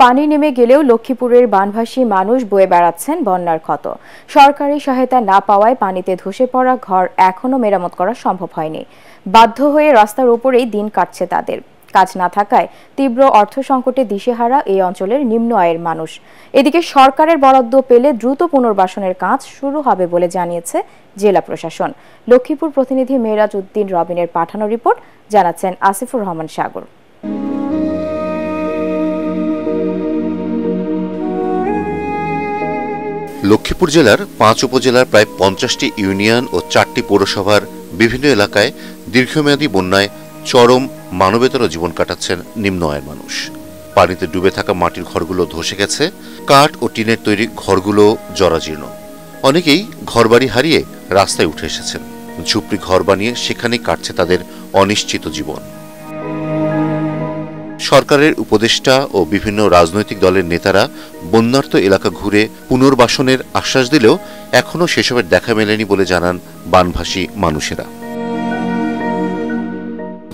পানি নেমে গেলেও লক্ষ্মীপুরের বানভাসী মানুষ বয়ে বেড়াচ্ছেন বন্যার ক্ষত। সরকারি সহায়তা না পাওয়ায় পানিতে ধসে পড়া ঘর এখনও মেরামত করা সম্ভব হয়নি। বাধ্য হয়ে রাস্তার ওপরেই দিন কাটছে তাদের। কাজ না থাকায় তীব্র অর্থ সংকটে দিশেহারা এই অঞ্চলের নিম্ন আয়ের মানুষ। এদিকে সরকারের বরাদ্দ পেলে দ্রুত পুনর্বাসনের কাজ শুরু হবে বলে জানিয়েছে জেলা প্রশাসন। লক্ষ্মীপুর প্রতিনিধি মেরাজ উদ্দিন রবিনের পাঠানো রিপোর্ট, জানাচ্ছেন আসিফুর রহমান সাগর। লক্ষ্মীপুর জেলার পাঁচ উপজেলার প্রায় পঞ্চাশটি ইউনিয়ন ও চারটি পৌরসভার বিভিন্ন এলাকায় দীর্ঘমেয়াদী বন্যায় চরম মানবেতর জীবন কাটাচ্ছেন নিম্ন আয়ের মানুষ। পানিতে ডুবে থাকা মাটির ঘরগুলো ধসে গেছে, কাঠ ও টিনের তৈরি ঘরগুলো জরাজীর্ণ। অনেকেই ঘরবাড়ি হারিয়ে রাস্তায় উঠে এসেছেন। ঝুপড়ি ঘর বানিয়ে সেখানেই কাটছে তাদের অনিশ্চিত জীবন। সরকারের উপদেষ্টা ও বিভিন্ন রাজনৈতিক দলের নেতারা বন্যার্ত এলাকা ঘুরে পুনর্বাসনের আশ্বাস দিলেও এখনও সেসবের দেখা মেলেনি বলে জানান বানভাসী মানুষেরা।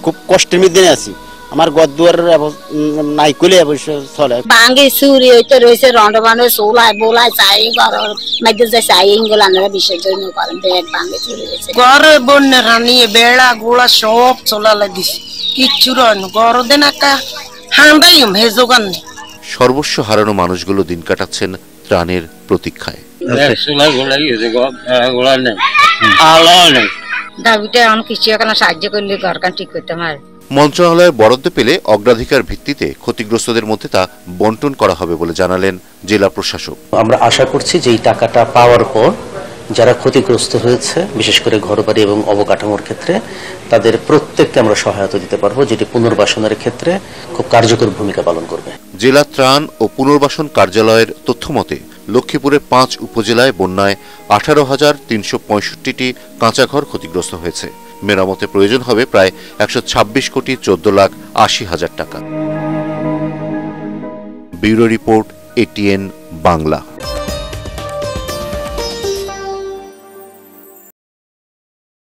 খুব কষ্টের মধ্যে আছি। আমার ঘর দুয়ারের নাই করলে অবশ্য চলে। বাঙ্গি সুরি হইতে রয়েছে রন্ড বান্ড সোলাই বোলাই চাই ঘর মধ্যে যে চাই এগুলো আমরা বিসর্জন করেন ব্যাগ বাঙ্গি চুরি হয়েছে ঘরে বন্যা রানিয়ে বেড়া গোড়া সব চলা দিছে কিচ্ছু রয় ঘর দেন সর্বস্ব হারানো মানুষগুলো দিন কাটাচ্ছেন ত্রাণের প্রতীক্ষায়। পারে মন্ত্রণালয়ের বরাদ্দ পেলে অগ্রাধিকার ভিত্তিতে ক্ষতিগ্রস্তদের মধ্যে তা বন্টন করা হবে বলে জানালেন জেলা প্রশাসক। আমরা আশা করছি যে এই টাকাটা পাওয়ার পর যারা ক্ষতিগ্রস্ত হয়েছে, বিশেষ করে ঘরবাড়ি এবং অবকাঠামোর ক্ষেত্রে, তাদের প্রত্যেককে আমরা সহায়তা দিতে পারব, যেটি পুনর্বাসনের ক্ষেত্রে খুব কার্যকর ভূমিকা পালন করবে। জেলা ত্রাণ ও পুনর্বাসন কার্যালয়ের তথ্যমতে লক্ষ্মীপুরের পাঁচ উপজেলায় বন্যায় আঠারো হাজার তিনশো পঁয়ষট্টিটি কাঁচা ঘর ক্ষতিগ্রস্ত হয়েছে। মেরামতে প্রয়োজন হবে প্রায় একশো ছাব্বিশ কোটি চোদ্দ লাখ আশি হাজার টাকা। Bureau report, ATN Bangla.